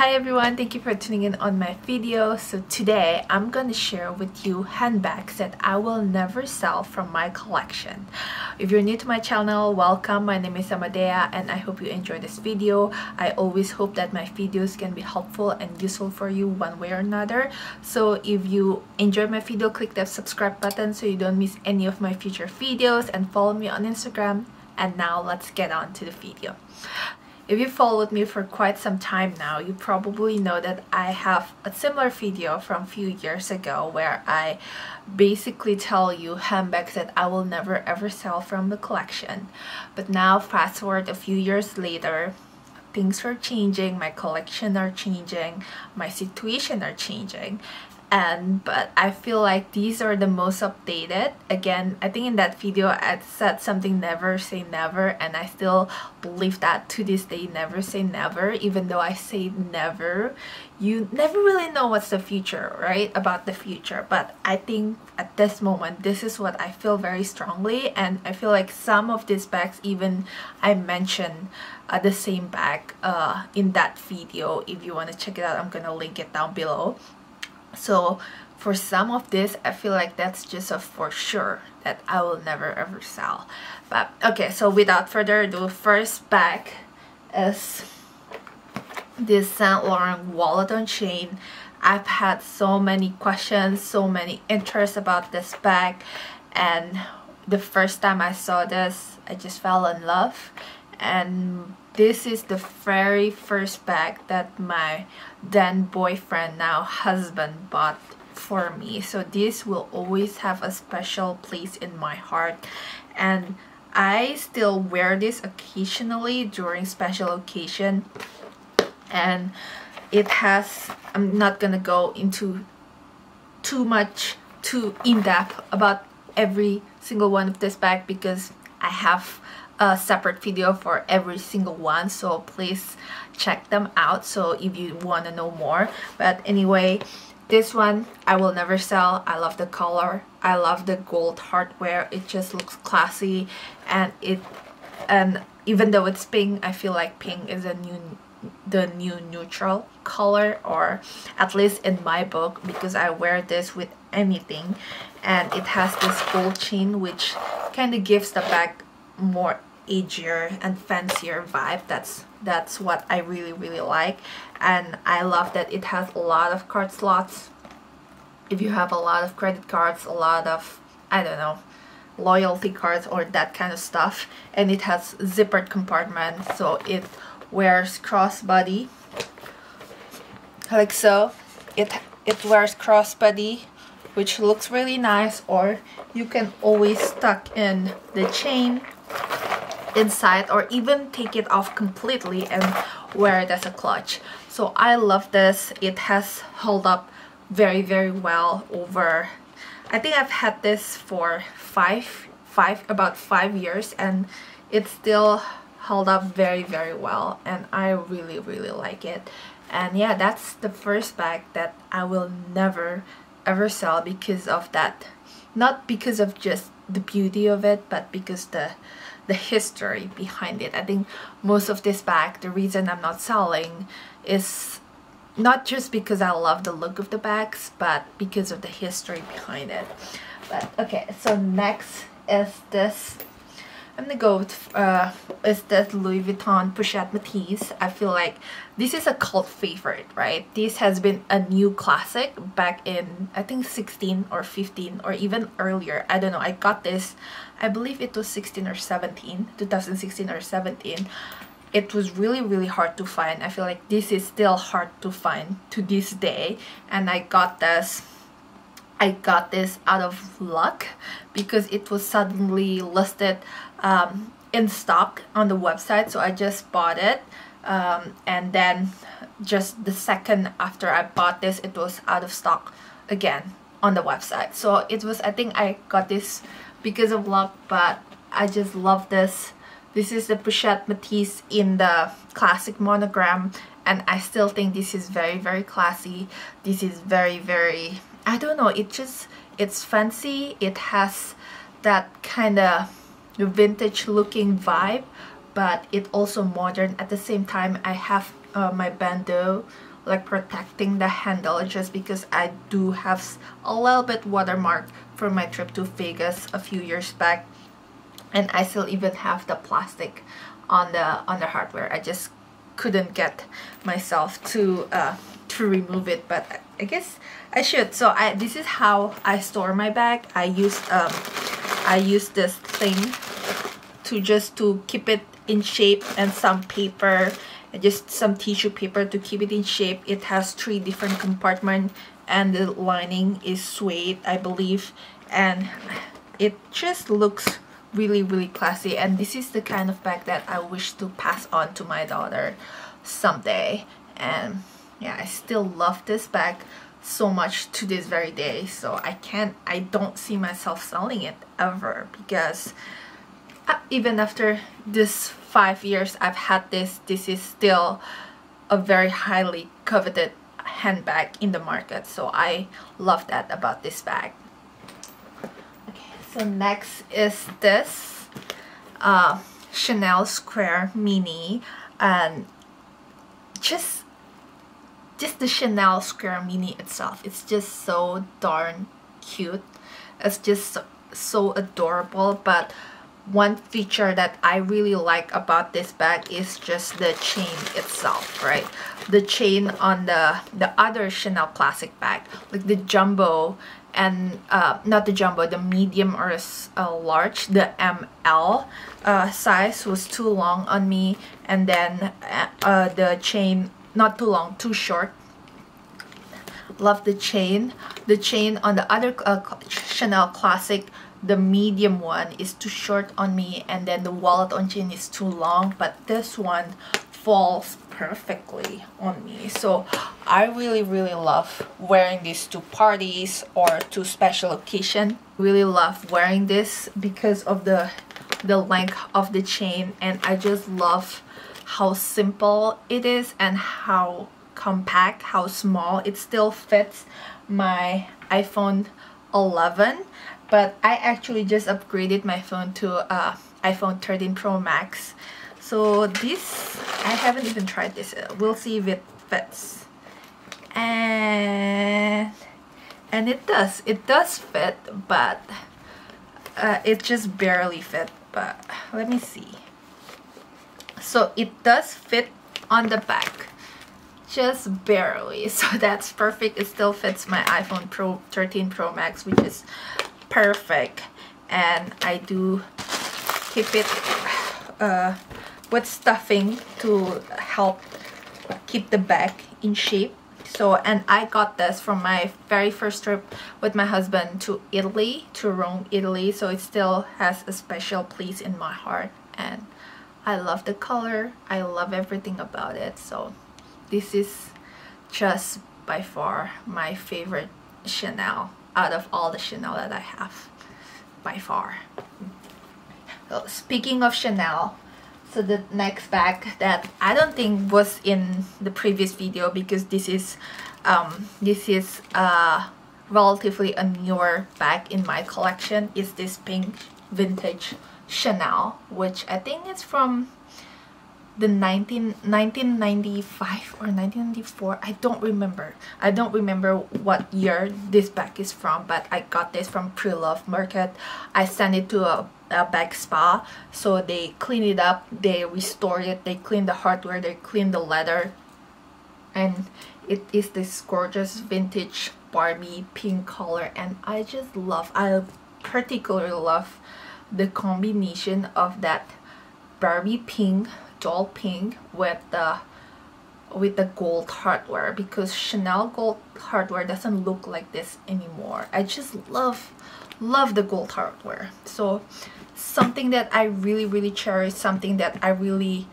Hi everyone, thank you for tuning in on my video. So today I'm to share with you handbags that I will never sell from my collection. If you're new to my channel, welcome. My name is Amadea and I hope you enjoy this video. I always hope that my videos can be helpful and useful for you one way or another. So if you enjoy my video, click that subscribe button so you don't miss any of my future videos and follow me on Instagram. And now let's get on to the video. If you followed me for quite some time now, you probably know that I have a similar video from a few years ago where I basically tell you handbags that I will never ever sell from the collection. But now fast forward a few years later, things are changing, my collection are changing, my situation are changing and but I feel like these are the most updated. Again I think in that video I said something never say never and I still believe that to this day never say never even though I say never. You never really know what's the future right about the future but I think at this moment this is what I feel very strongly and I feel like some of these bags even I mentioned uh, the same bag uh, in that video. If you want to check it out I'm gonna link it down below so for some of this I feel like that's just a for sure that I will never ever sell. But okay so without further ado first bag is this Saint Laurent wallet on chain. I've had so many questions so many interests about this bag and the first time I saw this I just fell in love. And this is the very first bag that my then boyfriend now husband bought for me. So this will always have a special place in my heart. And I still wear this occasionally during special occasion. And it has I'm not gonna go into too much too in-depth about every single one of this bag because I have a separate video for every single one so please check them out so if you want to know more. But anyway this one I will never sell. I love the color. I love the gold hardware. It just looks classy and it and even though it's pink I feel like pink is a new the new neutral color or at least in my book because I wear this with anything. And it has this gold chain which kind of gives the bag more agier and fancier vibe. That's that's what I really really like. And I love that it has a lot of card slots. If you have a lot of credit cards a lot of I don't know loyalty cards or that kind of stuff. And it has zippered compartment so it wears crossbody. Like so it it wears crossbody which looks really nice or you can always tuck in the chain inside or even take it off completely and wear it as a clutch. So I love this. It has held up very very well over I think I've had this for five five about five years and it still held up very very well and I really really like it. And yeah that's the first bag that I will never ever sell because of that. Not because of just the beauty of it but because the the history behind it. I think most of this bag, the reason I'm not selling is not just because I love the look of the bags, but because of the history behind it. But okay, so next is this I'm gonna go with uh, is this Louis Vuitton Pochette Métis. I feel like this is a cult favorite, right? This has been a new classic back in I think 16 or 15 or even earlier. I don't know. I got this, I believe it was 16 or 17, 2016 or 17. It was really really hard to find. I feel like this is still hard to find to this day and I got this I got this out of luck because it was suddenly listed um, in stock on the website so I just bought it. Um, and then just the second after I bought this it was out of stock again on the website. So it was I think I got this because of luck but I just love this. This is the Pochette Métis in the classic monogram and I still think this is very very classy. This is very very I don't know it just it's fancy. It has that kind of vintage looking vibe but it also modern. At the same time I have uh, my bandeau like protecting the handle just because I do have a little bit watermark from my trip to Vegas a few years back. And I still even have the plastic on the on the hardware. I just couldn't get myself to uh, to remove it but I guess I should. So I this is how I store my bag. I used um I used this thing to just to keep it in shape and some paper just some tissue paper to keep it in shape. It has three different compartments and the lining is suede I believe. And it just looks really really classy. And this is the kind of bag that I wish to pass on to my daughter someday. And yeah I still love this bag so much to this very day. So I can't I don't see myself selling it ever because even after this five years I've had this this is still a very highly coveted handbag in the market so I love that about this bag. Okay, so next is this uh, Chanel Square Mini and just just the Chanel Square Mini itself it's just so darn cute. It's just so, so adorable but one feature that I really like about this bag is just the chain itself right? The chain on the the other Chanel classic bag like the jumbo and uh, not the jumbo the medium or uh, large the ML uh, size was too long on me. And then uh, uh, the chain not too long too short. Love the chain. The chain on the other uh, Chanel classic the medium one is too short on me and then the wallet on chain is too long but this one falls perfectly on me. So I really really love wearing this to parties or to special occasion. Really love wearing this because of the the length of the chain and I just love how simple it is and how compact how small. It still fits my iPhone 11 but I actually just upgraded my phone to uh, iPhone 13 Pro Max. So this I haven't even tried this. We'll see if it fits. And and it does. It does fit but uh, it just barely fit. But let me see. So it does fit on the back. Just barely. So that's perfect. It still fits my iPhone Pro 13 Pro Max which is perfect. And I do keep it uh, with stuffing to help keep the bag in shape. So and I got this from my very first trip with my husband to Italy to Rome Italy. So it still has a special place in my heart. And I love the color. I love everything about it. So this is just by far my favorite Chanel out of all the Chanel that I have by far. So speaking of Chanel so the next bag that I don't think was in the previous video because this is um, this is uh, relatively a newer bag in my collection is this pink vintage Chanel which I think is from the 19, 1995 or 1994 I don't remember. I don't remember what year this bag is from but I got this from pre-love market. I sent it to a, a bag spa. So they clean it up they restore it they clean the hardware they clean the leather. And it is this gorgeous vintage Barbie pink color and I just love I particularly love the combination of that Barbie pink doll pink with the with the gold hardware because Chanel gold hardware doesn't look like this anymore. I just love love the gold hardware. So something that I really really cherish, something that I really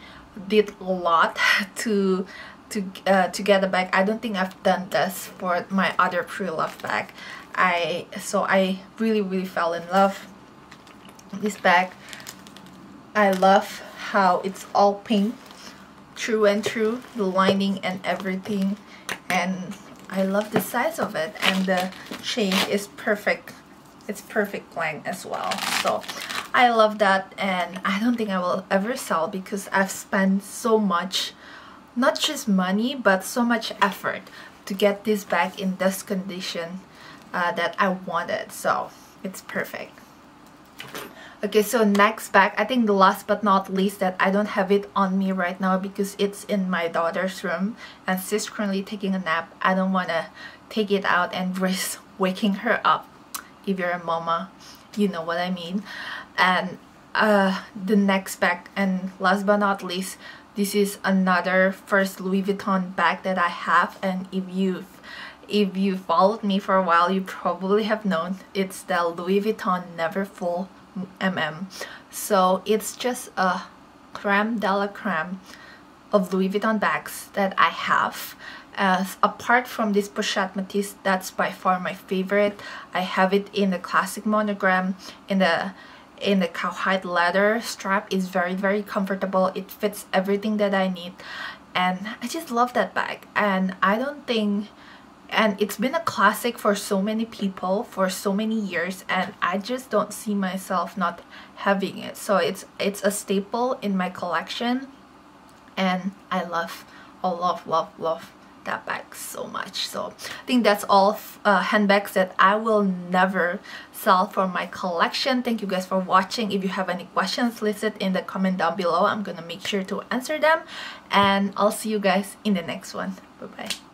did a lot to to uh, to get a bag. I don't think I've done this for my other pre-love bag. I so I really really fell in love this bag. I love how it's all pink true and true the lining and everything. And I love the size of it. And the chain is perfect. It's perfect length as well. So I love that. And I don't think I will ever sell because I've spent so much not just money but so much effort to get this bag in this condition uh, that I wanted. So it's perfect okay so next bag I think the last but not least that I don't have it on me right now because it's in my daughter's room and she's currently taking a nap. I don't want to take it out and risk waking her up. If you're a mama you know what I mean. And uh, the next bag and last but not least this is another first Louis Vuitton bag that I have. And if you've if you followed me for a while you probably have known it's the Louis Vuitton Neverfull mm so it's just a creme de la creme of Louis Vuitton bags that I have. As apart from this Pochette Métis that's by far my favorite. I have it in the classic monogram in the in the cowhide leather strap. Is very very comfortable. It fits everything that I need. And I just love that bag. And I don't think and it's been a classic for so many people for so many years and I just don't see myself not having it. So it's it's a staple in my collection and I love I love love love that bag so much. So I think that's all uh, handbags that I will never sell for my collection. Thank you guys for watching. If you have any questions list it in the comment down below. I'm gonna make sure to answer them and I'll see you guys in the next one. Bye bye